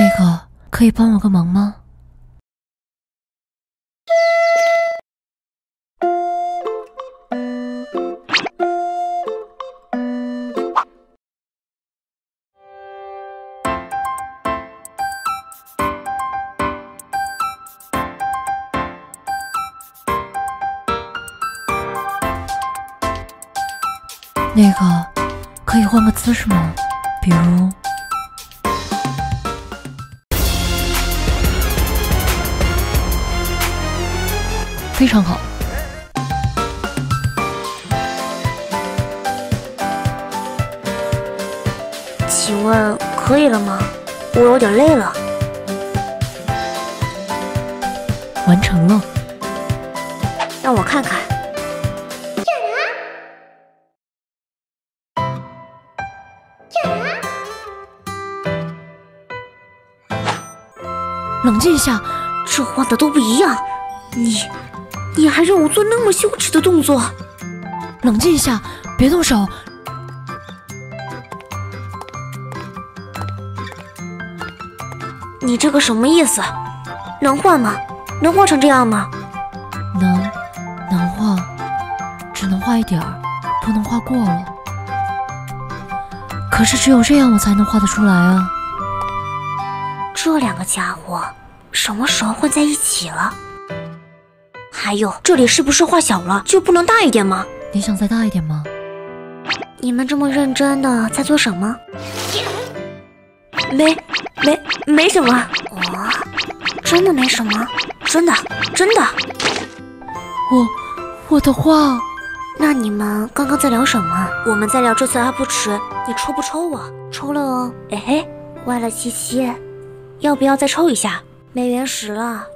那个可以帮我个忙吗？那个，可以换个姿势吗？比如，非常好。请问可以了吗？我有点累了。完成了。让我看看。冷静一下，这画的都不一样。你，你还让我做那么羞耻的动作？冷静一下，别动手。你这个什么意思？能画吗？能画成这样吗？能，能画，只能画一点儿，不能画过了。可是只有这样，我才能画得出来啊。这两个家伙什么时候混在一起了？还有，这里是不是画小了就不能大一点吗？你想再大一点吗？你们这么认真的在做什么？没，没，没什么。我真的没什么，真的，真的。我，我的画。那你们刚刚在聊什么？我们在聊这次阿布池，你抽不抽我？抽了哦。哎嘿，歪了七七。要不要再抽一下？没原石了。